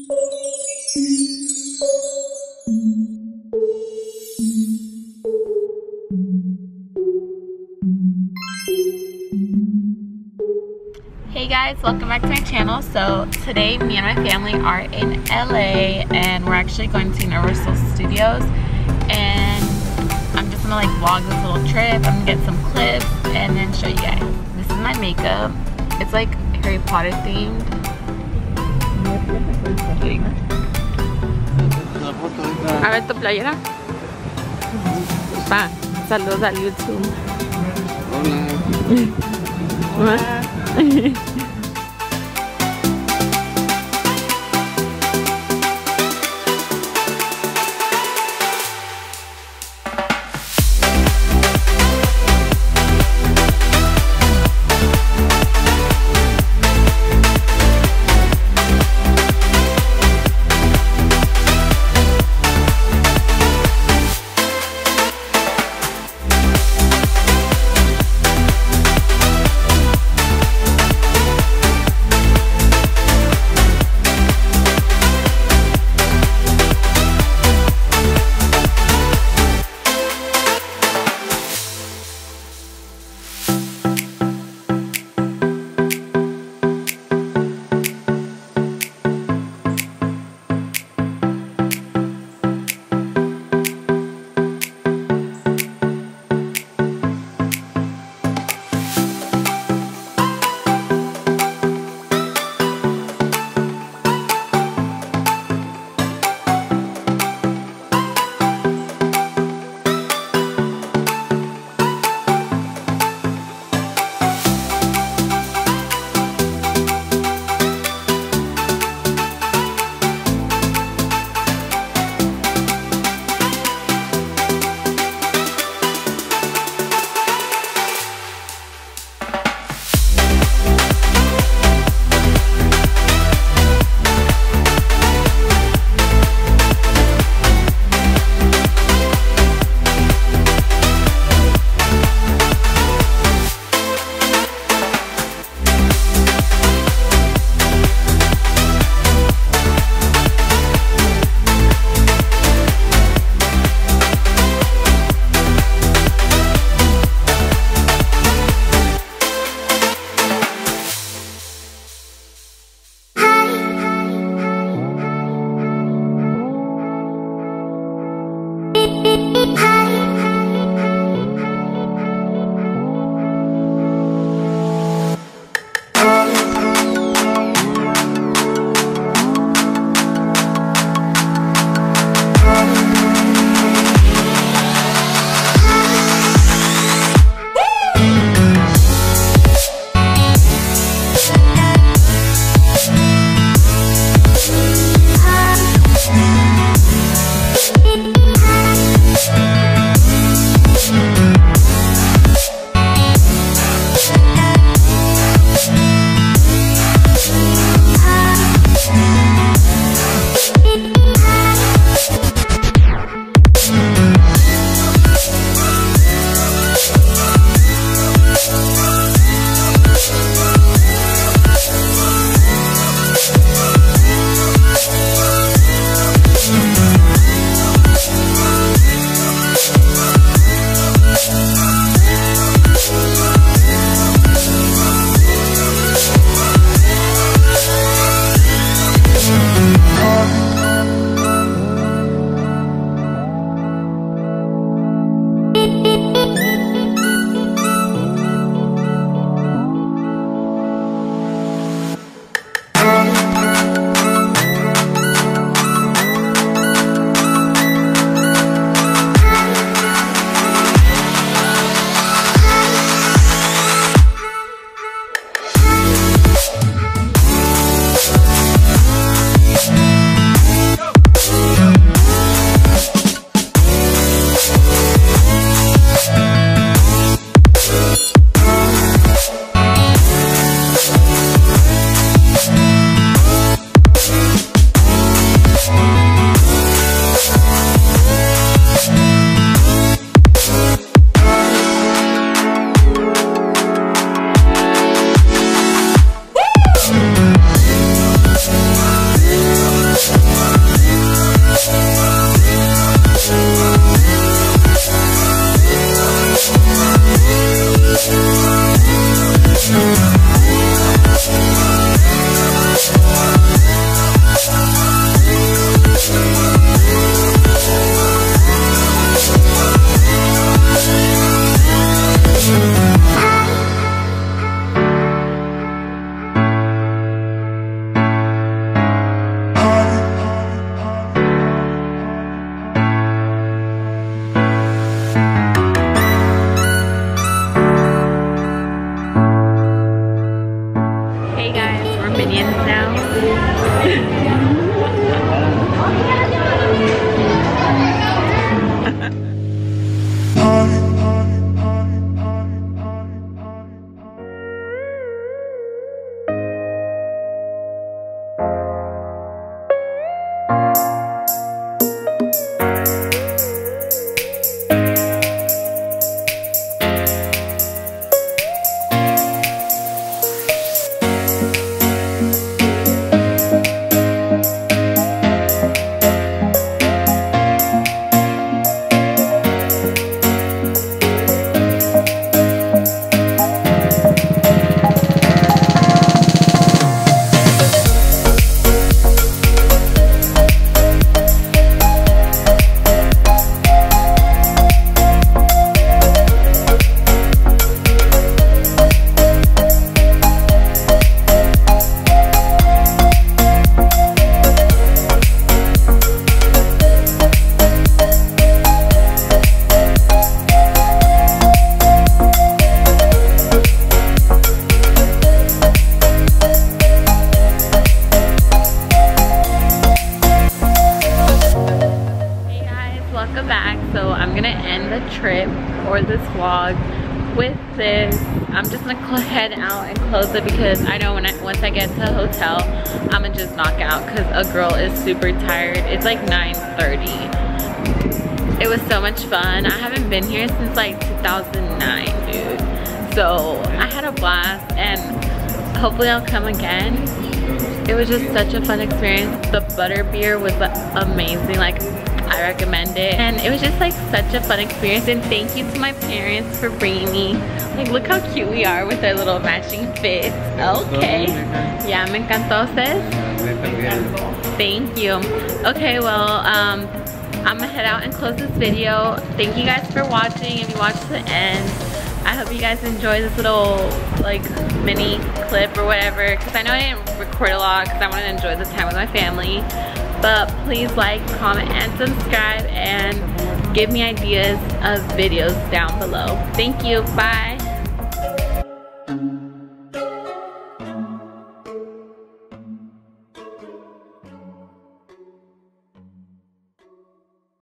Hey guys, welcome back to my channel. So today me and my family are in LA and we're actually going to Universal Studios and I'm just gonna like vlog this little trip. I'm gonna get some clips and then show you guys. This is my makeup. It's like Harry Potter themed. A ver tu playera. Pa, saludos al YouTube. Hola. We're minions now. gonna end the trip or this vlog with this. I'm just gonna head out and close it because I know when I once I get to the hotel, I'm gonna just knock out because a girl is super tired. It's like 9:30. It was so much fun. I haven't been here since like 2009, dude. So I had a blast and hopefully I'll come again. It was just such a fun experience. The butter beer was amazing. Like I recommend it. And it was just like such a fun experience. And thank you to my parents for bringing me. Like look how cute we are with our little matching fits. Okay. Yeah, me encantó, sis. Thank you. Okay, well, um, I'm gonna head out and close this video. Thank you guys for watching. If you watched the end, I hope you guys enjoy this little like mini clip or whatever. Cause I know I didn't record a lot because I wanted to enjoy this time with my family. But please like, comment, and subscribe and give me ideas of videos down below. Thank you. Bye.